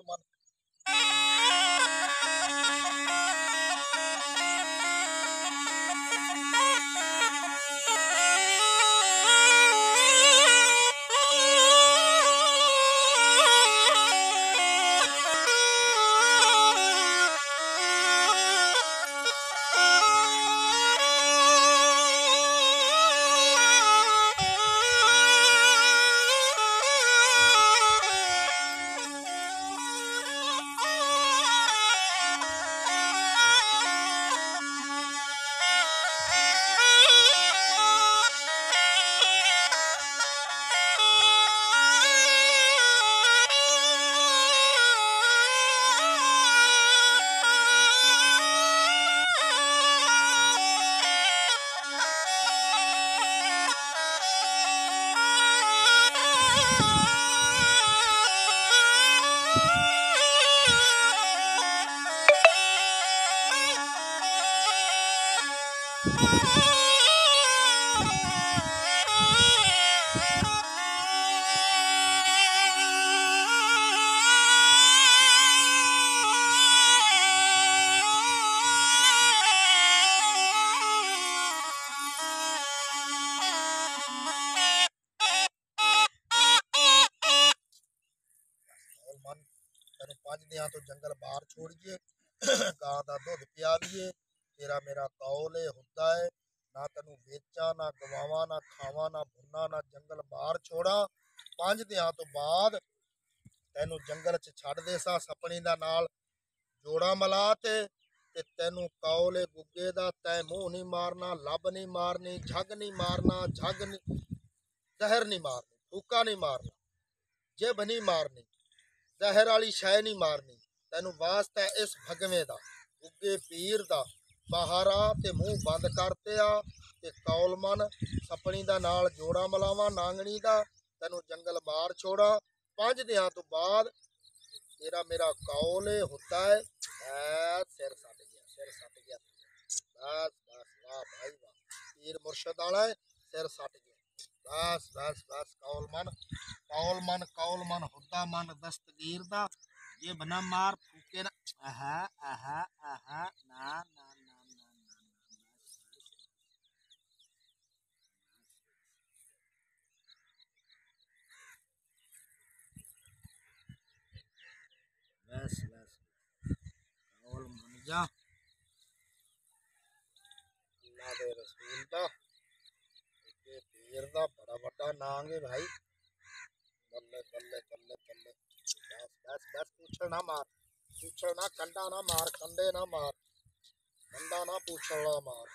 মুসলমান ਤੈਨੂੰ ਪੰਜ ਦਿਆਂ ਤੋਂ ਜੰਗਲ ਬਾਹਰ ਛੋੜੀਏ ਗਾਂ ਦਾ ਦੁੱਧ ਪਿਆ ਲਈਏ। ਤੇਰਾ ਮੇਰਾ ਕੌਲ ਏ, ਹੁੱਦਾ ਏ। ਨਾ ਤੈਨੂੰ ਵੇਚਾਂ, ਨਾ ਗਵਾਵਾਂ, ਨਾ ਖਾਵਾਂ, ਨਾ ਭੁੰਨਾ ਨਾ ਜੰਗਲ ਬਾਹਰ ਛੋੜਾ। ਪੰਜ ਦਿਆਂ ਤੋਂ ਬਾਅਦ ਤੈਨੂੰ ਜੰਗਲ 'ਚ ਛੱਡ ਦੇ ਸਾਂ ਸਪਣੀ ਦਾ ਨਾਲ। ਜੋੜਾ ਮਲਾ ਤੇ ਤੇ ਤੈਨੂੰ ਕੌਲੇ ਗੁੱਗੇ ਦਾ। ਤੈ ਮੂੰਹ ਨਹੀਂ ਮਾਰਨਾ, ਲੱਭ ਨਹੀਂ ਮਾਰਨੀ, ਝੱਗ ਨਹੀਂ ਮਾਰਨਾ, ਝੱਗ ਨਹੀਂ, ਜ਼ਹਿਰ ਨਹੀਂ ਮਾਰਨੀ, ਫੂਕਾ ਨਹੀਂ ਮਾਰਨਾ, ਜਿਬ ਨਹੀਂ ਮਾਰਨੀ। ਜ਼ਹਿਰ ਵਾਲੀ ਸ਼ੈ ਨਹੀਂ ਮਾਰਨੀ। ਤੈਨੂੰ ਵਾਸਤਾ ਇਸ ਭਗਵੇਂ ਦਾ ਗੁੱਗੇ ਪੀਰ ਦਾ। ਬਾਹਰਾ ਤੇ ਮੂੰਹ ਬੰਦ ਕਰਤੇ ਆ ਤੇ ਕੌਲਮਨ ਸਪਣੀ ਦਾ ਨਾਲ ਜੋੜਾ ਮਲਾਵਾ ਨਾਂਗਣੀ ਦਾ। ਤੈਨੂੰ ਜੰਗਲ ਬਾਹਰ ਛੋੜਾ। ਪੰਜ ਦਿਨਾਂ ਤੋਂ ਬਾਅਦ ਤੇਰਾ ਮੇਰਾ ਕੌਲ ਏ ਹੁੰਦਾ ਹੈ ਐ ਸਿਰ ਸੱਟ ਗਿਆ ਸਿਰ ਸੱਟ ਗਿਆ। ਬਸ ਬਸ ਵਾਹ ਭਾਈ ਵਾਹ। ਪੀਰ ਮੁਰਸ਼ਦ ਵਾਲਾ ਹੈ, ਸਿਰ ਸੱਟ ਗਿਆ। ਬਸ ਬਸ ਬਸ ਕੌਲ ਮਨ ਕੌਲ ਮਨ ਕੌਲ ਮਨ ਹੁੱਦਾ ਮਨ ਦਸਤਗੀਰ ਦਾ ਇਹ ਬਨਾ ਮਾਰ ਫੂਕੇ ਨਾ ਆਹਾ ਆਹਾ ਆਹਾ ਨਾ ਨਾ ਨਾ ਨਾ ਨਾ ਨਾ ਬਸ ਬਸ ਬਸ ਕੌਲ ਮਨ ਜਾ ਅੱਲਾ ਦੇ ਰਸੂਲ ਦਾ ਇਹ ਪੀਰ ਦਾ ਬੜਾ ਵੱਡਾ ਨਾਮ ਹੈ ਭਾਈ ਬੱਲੇ ਬੱਲੇ ਬੱਲੇ ਬੱਲੇ ਬਸ ਬਸ ਬਸ ਪੁੱਛਲ ਨਾ ਮਾਰ ਪੁੱਛਲ ਨਾ ਕੰਡਾ ਨਾ ਮਾਰ ਖੰਡੇ ਨਾ ਮਾਰ ਕੰਡਾ ਨਾ ਪੁੱਛਲ ਨਾ ਮਾਰ